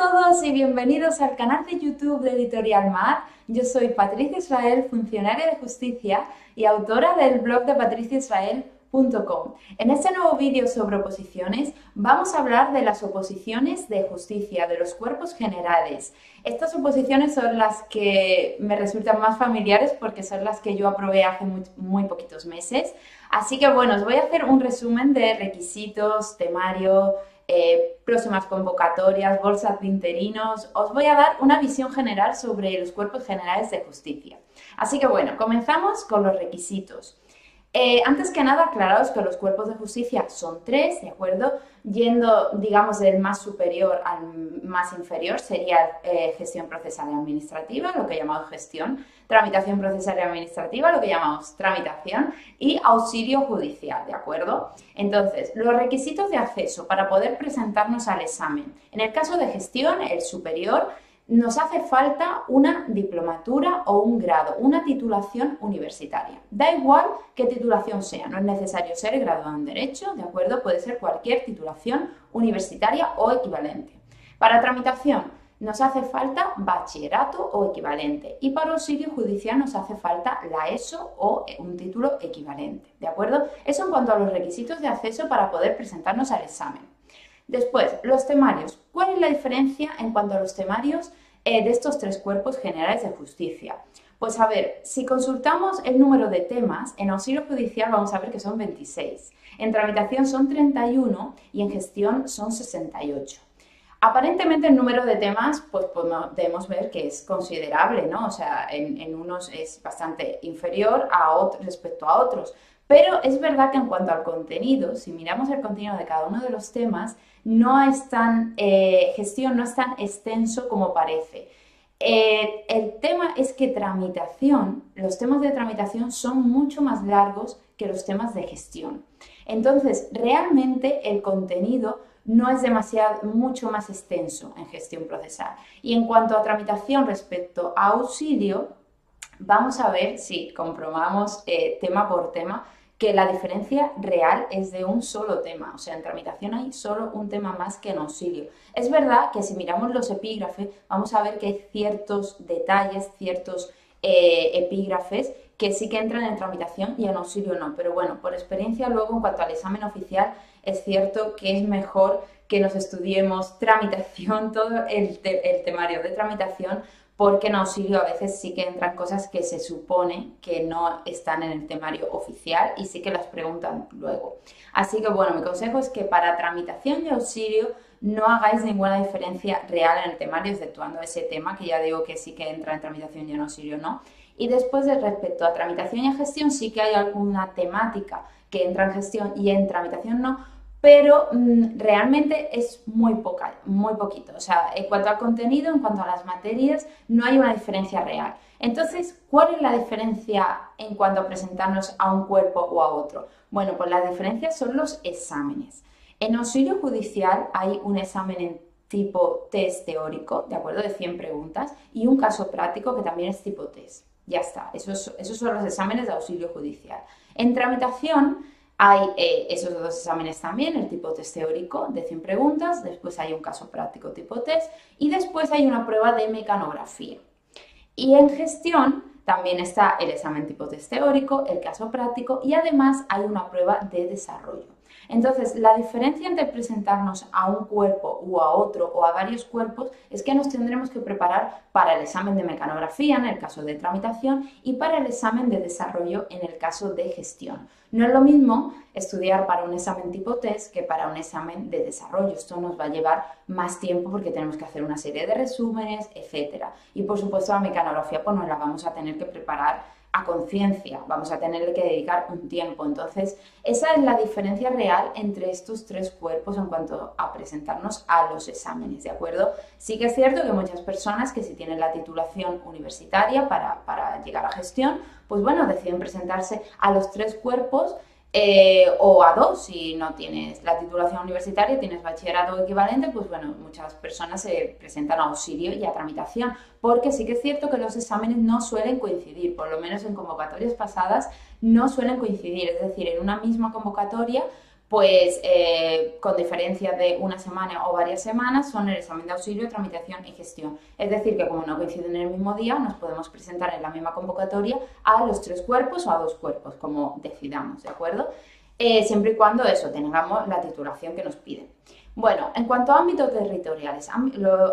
todos y bienvenidos al canal de YouTube de Editorial Mar. Yo soy Patricia Israel, funcionaria de justicia y autora del blog de patriciaisrael.com. En este nuevo vídeo sobre oposiciones vamos a hablar de las oposiciones de justicia, de los cuerpos generales. Estas oposiciones son las que me resultan más familiares porque son las que yo aprobé hace muy, muy poquitos meses. Así que bueno, os voy a hacer un resumen de requisitos, temario, eh, próximas convocatorias, bolsas de interinos, os voy a dar una visión general sobre los cuerpos generales de justicia. Así que bueno, comenzamos con los requisitos. Eh, antes que nada, aclaraos que los cuerpos de justicia son tres, ¿de acuerdo? Yendo, digamos, del más superior al más inferior sería eh, gestión procesal y administrativa, lo que llamamos gestión, tramitación procesal y administrativa, lo que llamamos tramitación, y auxilio judicial, ¿de acuerdo? Entonces, los requisitos de acceso para poder presentarnos al examen. En el caso de gestión, el superior nos hace falta una diplomatura o un grado, una titulación universitaria. Da igual qué titulación sea, no es necesario ser graduado en Derecho, ¿de acuerdo? Puede ser cualquier titulación universitaria o equivalente. Para tramitación nos hace falta bachillerato o equivalente y para auxilio judicial nos hace falta la ESO o un título equivalente, ¿de acuerdo? Eso en cuanto a los requisitos de acceso para poder presentarnos al examen. Después, los temarios. ¿Cuál es la diferencia en cuanto a los temarios eh, de estos tres cuerpos generales de justicia? Pues a ver, si consultamos el número de temas, en auxilio judicial vamos a ver que son 26, en tramitación son 31 y en gestión son 68. Aparentemente el número de temas, pues podemos ver que es considerable, ¿no? O sea, en, unos es bastante inferior a respecto a otros. Pero es verdad que en cuanto al contenido, si miramos el contenido de cada uno de los temas, no es tan, eh, gestión no es tan extenso como parece. Eh, el tema es que tramitación, los temas de tramitación son mucho más largos que los temas de gestión. Entonces, realmente el contenido no es demasiado, mucho más extenso en gestión procesal. Y en cuanto a tramitación respecto a auxilio, vamos a ver si comprobamos eh, tema por tema que la diferencia real es de un solo tema, o sea, en tramitación hay solo un tema más que en auxilio. Es verdad que si miramos los epígrafes, vamos a ver que hay ciertos detalles, ciertos eh, epígrafes que sí que entran en tramitación y en auxilio no, pero bueno, por experiencia luego en cuanto al examen oficial, es cierto que es mejor que nos estudiemos tramitación, todo el, el temario de tramitación, porque en auxilio a veces sí que entran cosas que se supone que no están en el temario oficial y sí que las preguntan luego. Así que bueno, mi consejo es que para tramitación y auxilio no hagáis ninguna diferencia real en el temario, exceptuando ese tema que ya digo que sí que entra en tramitación y en auxilio no. Y después de respecto a tramitación y gestión sí que hay alguna temática que entra en gestión y en tramitación no, pero mm, realmente es muy poca, muy poquito. O sea, en cuanto al contenido, en cuanto a las materias, no hay una diferencia real. Entonces, ¿cuál es la diferencia en cuanto a presentarnos a un cuerpo o a otro? Bueno, pues la diferencia son los exámenes. En auxilio judicial hay un examen en tipo test teórico, ¿de acuerdo? De 100 preguntas, y un caso práctico que también es tipo test. Ya está, esos, esos son los exámenes de auxilio judicial. En tramitación hay eh, esos dos exámenes también, el tipo test teórico de 100 preguntas, después hay un caso práctico tipo test y después hay una prueba de mecanografía. Y en gestión también está el examen tipo test teórico, el caso práctico y además hay una prueba de desarrollo. Entonces, la diferencia entre presentarnos a un cuerpo o a otro o a varios cuerpos es que nos tendremos que preparar para el examen de mecanografía en el caso de tramitación y para el examen de desarrollo en el caso de gestión. No es lo mismo estudiar para un examen tipo test que para un examen de desarrollo. Esto nos va a llevar más tiempo porque tenemos que hacer una serie de resúmenes, etc. Y por supuesto la mecanografía pues nos la vamos a tener que preparar a conciencia, vamos a tener que dedicar un tiempo. Entonces, esa es la diferencia real entre estos tres cuerpos en cuanto a presentarnos a los exámenes, ¿de acuerdo? Sí que es cierto que muchas personas que si tienen la titulación universitaria para, para llegar a gestión, pues bueno, deciden presentarse a los tres cuerpos eh, o a dos, si no tienes la titulación universitaria, tienes bachillerato equivalente, pues bueno, muchas personas se presentan a auxilio y a tramitación, porque sí que es cierto que los exámenes no suelen coincidir, por lo menos en convocatorias pasadas no suelen coincidir, es decir, en una misma convocatoria pues eh, con diferencia de una semana o varias semanas son el examen de auxilio, tramitación y gestión. Es decir, que como no coinciden en el mismo día, nos podemos presentar en la misma convocatoria a los tres cuerpos o a dos cuerpos, como decidamos, ¿de acuerdo? Eh, siempre y cuando eso, tengamos la titulación que nos piden. Bueno, en cuanto a ámbitos territoriales,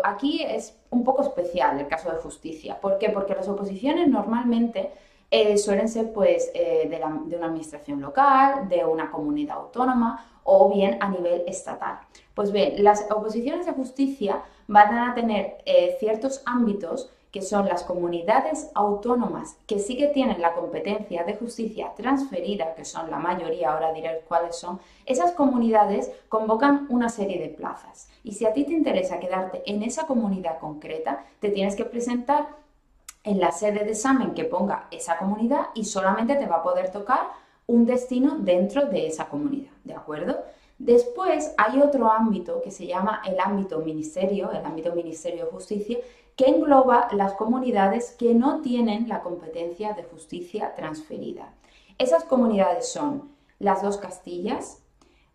aquí es un poco especial el caso de justicia. ¿Por qué? Porque las oposiciones normalmente eh, suelen ser pues, eh, de, una administración local, de una comunidad autónoma o bien a nivel estatal. Pues bien, las oposiciones de justicia van a tener eh, ciertos ámbitos que son las comunidades autónomas que sí que tienen la competencia de justicia transferida, que son la mayoría, ahora diré cuáles son, esas comunidades convocan una serie de plazas. Y si a ti te interesa quedarte en esa comunidad concreta, te tienes que presentar en la sede de examen que ponga esa comunidad y solamente te va a poder tocar un destino dentro de esa comunidad, ¿de acuerdo? Después hay otro ámbito que se llama el ámbito ministerio, el ámbito ministerio de justicia, que engloba las comunidades que no tienen la competencia de justicia transferida. Esas comunidades son las dos Castillas,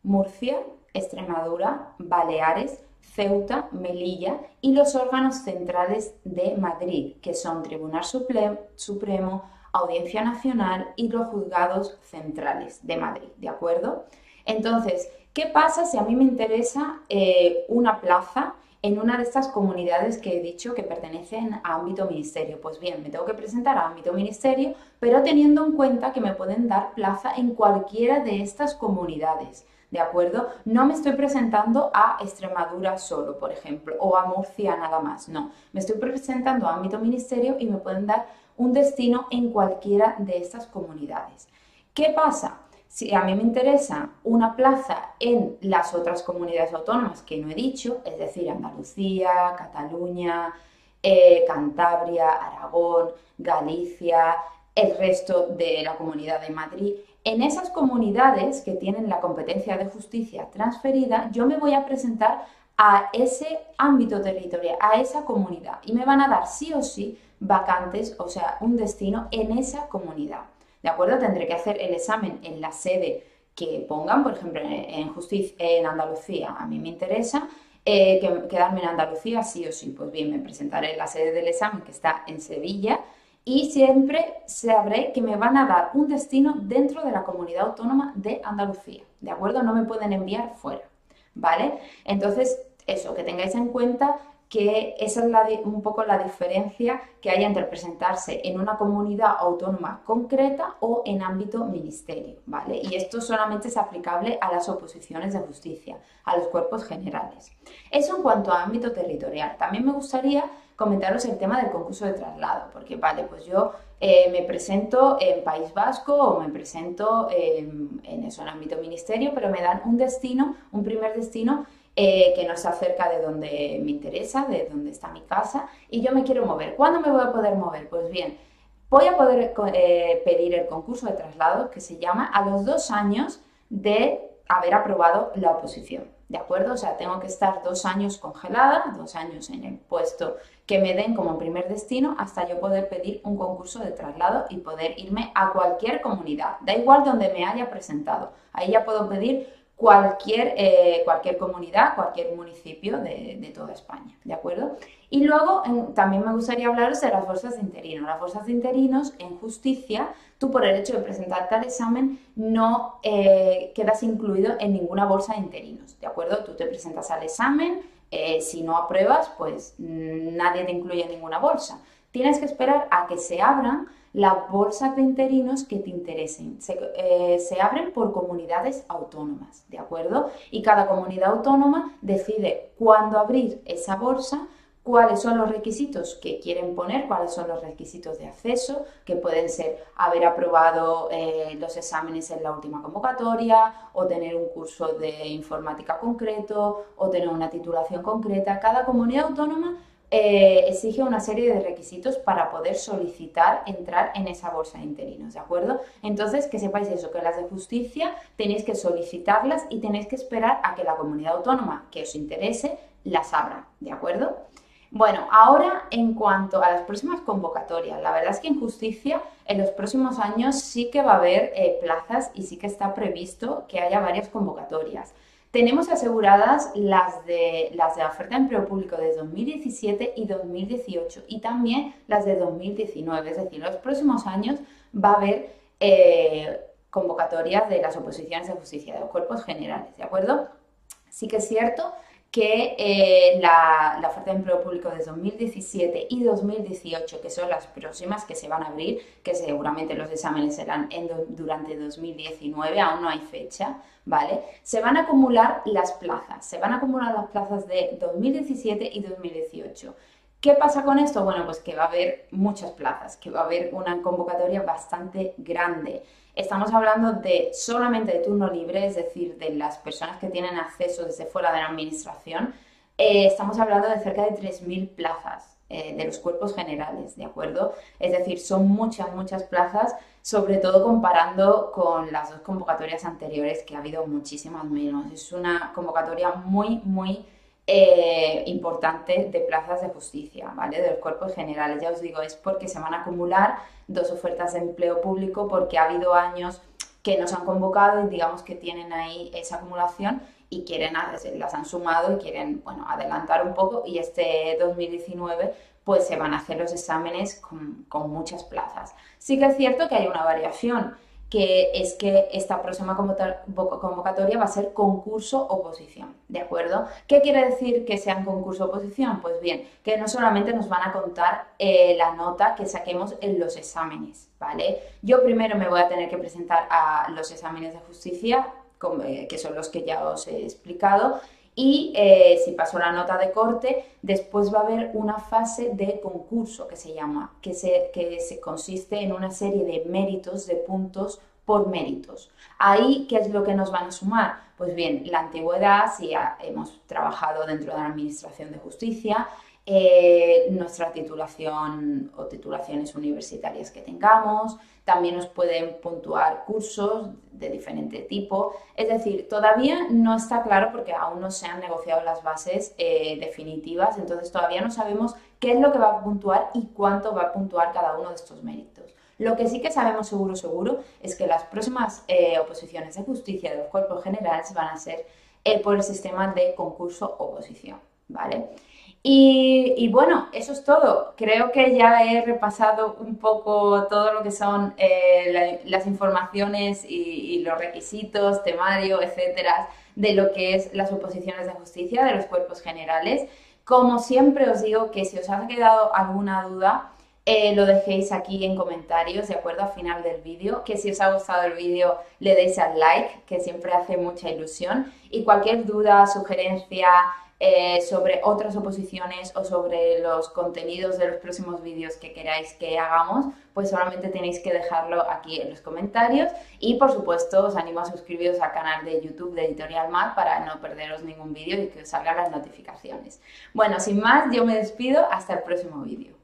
Murcia, Extremadura, Baleares, Ceuta, Melilla y los órganos centrales de Madrid, que son Tribunal Supremo, Audiencia Nacional y los juzgados centrales de Madrid, ¿de acuerdo? Entonces, ¿qué pasa si a mí me interesa eh, una plaza en una de estas comunidades que he dicho que pertenecen a ámbito ministerio? Pues bien, me tengo que presentar a ámbito ministerio, pero teniendo en cuenta que me pueden dar plaza en cualquiera de estas comunidades. ¿De acuerdo? No me estoy presentando a Extremadura solo, por ejemplo, o a Murcia nada más, no. Me estoy presentando a ámbito ministerio y me pueden dar un destino en cualquiera de estas comunidades. ¿Qué pasa? Si a mí me interesa una plaza en las otras comunidades autónomas que no he dicho, es decir, Andalucía, Cataluña, eh, Cantabria, Aragón, Galicia, el resto de la comunidad de Madrid, en esas comunidades que tienen la competencia de justicia transferida, yo me voy a presentar a ese ámbito territorial, a esa comunidad, y me van a dar sí o sí vacantes, o sea, un destino en esa comunidad. ¿De acuerdo? Tendré que hacer el examen en la sede que pongan, por ejemplo, en, justicia, en Andalucía. A mí me interesa eh, quedarme en Andalucía sí o sí. Pues bien, me presentaré en la sede del examen que está en Sevilla y siempre sabré que me van a dar un destino dentro de la comunidad autónoma de Andalucía, ¿de acuerdo? No me pueden enviar fuera, ¿vale? Entonces, eso, que tengáis en cuenta que esa es un poco la diferencia que hay entre presentarse en una comunidad autónoma concreta o en ámbito ministerio, ¿vale? Y esto solamente es aplicable a las oposiciones de justicia, a los cuerpos generales. Eso en cuanto a ámbito territorial. También me gustaría comentaros el tema del concurso de traslado, porque vale, pues yo eh, me presento en País Vasco o me presento en, en eso, en ámbito ministerio, pero me dan un destino, un primer destino eh, que no está cerca de donde me interesa, de donde está mi casa, y yo me quiero mover. ¿Cuándo me voy a poder mover? Pues bien, voy a poder eh, pedir el concurso de traslado que se llama a los dos años de haber aprobado la oposición. ¿De acuerdo? O sea, tengo que estar dos años congelada, dos años en el puesto que me den como primer destino hasta yo poder pedir un concurso de traslado y poder irme a cualquier comunidad. Da igual donde me haya presentado. Ahí ya puedo pedir cualquier, eh, cualquier comunidad, cualquier municipio de, toda España, ¿de acuerdo? Y luego también me gustaría hablaros de las bolsas de interinos. Las bolsas de interinos en justicia, tú por el hecho de presentarte al examen no eh, quedas incluido en ninguna bolsa de interinos, ¿de acuerdo? Tú te presentas al examen, eh, si no apruebas, pues mm, nadie te incluye en ninguna bolsa. Tienes que esperar a que se abran las bolsas de interinos que te interesen. Eh, se, abren por comunidades autónomas, ¿de acuerdo? Y cada comunidad autónoma decide cuándo abrir esa bolsa, cuáles son los requisitos que quieren poner, cuáles son los requisitos de acceso, que pueden ser haber aprobado eh, los exámenes en la última convocatoria, o tener un curso de informática concreto, o tener una titulación concreta. Cada comunidad autónoma eh, exige una serie de requisitos para poder solicitar entrar en esa bolsa de interinos, ¿de acuerdo? Entonces, que sepáis eso, que las de justicia tenéis que solicitarlas y tenéis que esperar a que la comunidad autónoma que os interese las abra, ¿de acuerdo? Bueno, ahora en cuanto a las próximas convocatorias, la verdad es que en justicia en los próximos años sí que va a haber eh, plazas y sí que está previsto que haya varias convocatorias. Tenemos aseguradas las de, las de oferta de empleo público de 2017 y 2018 y también las de 2019, es decir, en los próximos años va a haber eh, convocatorias de las oposiciones de justicia, de los cuerpos generales, ¿de acuerdo? Sí que es cierto que eh, la, oferta de empleo público de 2017 y 2018, que son las próximas que se van a abrir, que seguramente los exámenes serán durante 2019, aún no hay fecha, ¿vale? Se van a acumular las plazas, se van a acumular las plazas de 2017 y 2018. ¿Qué pasa con esto? Bueno, pues que va a haber muchas plazas, que va a haber una convocatoria bastante grande. Estamos hablando de solamente de turno libre, es decir, de las personas que tienen acceso desde fuera de la administración. Eh, estamos hablando de cerca de 3.000 plazas eh, de los cuerpos generales, ¿de acuerdo? Es decir, son muchas, muchas plazas, sobre todo comparando con las dos convocatorias anteriores, que ha habido muchísimas menos. Es una convocatoria muy, muy eh, importante de plazas de justicia, ¿vale? De los cuerpos generales. Ya os digo, es porque se van a acumular dos ofertas de empleo público porque ha habido años que nos han convocado y digamos que tienen ahí esa acumulación y quieren, las han sumado y quieren, bueno, adelantar un poco y este 2019 pues se van a hacer los exámenes con, con muchas plazas. Sí que es cierto que hay una variación que es que esta próxima convocatoria va a ser concurso-oposición, ¿de acuerdo? ¿Qué quiere decir que sean concurso-oposición? Pues bien, que no solamente nos van a contar eh, la nota que saquemos en los exámenes, ¿vale? Yo primero me voy a tener que presentar a los exámenes de justicia, eh, que son los que ya os he explicado, y eh, si paso la nota de corte, después va a haber una fase de concurso que se llama, que se, que se consiste en una serie de méritos, de puntos por méritos. Ahí, ¿qué es lo que nos van a sumar? Pues bien, la antigüedad, si hemos trabajado dentro de la Administración de Justicia, eh, nuestra titulación o titulaciones universitarias que tengamos, también nos pueden puntuar cursos de diferente tipo. Es decir, todavía no está claro porque aún no se han negociado las bases eh, definitivas, entonces todavía no sabemos qué es lo que va a puntuar y cuánto va a puntuar cada uno de estos méritos. Lo que sí que sabemos seguro, seguro, es que las próximas eh, oposiciones de justicia de los cuerpos generales van a ser por el sistema de concurso-oposición, ¿vale? Y, bueno, eso es todo. Creo que ya he repasado un poco todo lo que son eh, las informaciones y, los requisitos, temario, etcétera, de lo que es las oposiciones de justicia de los cuerpos generales. Como siempre os digo que si os ha quedado alguna duda, eh, lo dejéis aquí en comentarios, de acuerdo, al final del vídeo. Que si os ha gustado el vídeo, le deis al like, que siempre hace mucha ilusión. Y cualquier duda, sugerencia, eh, sobre otras oposiciones o sobre los contenidos de los próximos vídeos que queráis que hagamos, pues solamente tenéis que dejarlo aquí en los comentarios y por supuesto os animo a suscribiros al canal de YouTube de Editorial Mar para no perderos ningún vídeo y que os salgan las notificaciones. Bueno, sin más, yo me despido, hasta el próximo vídeo.